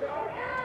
Yeah.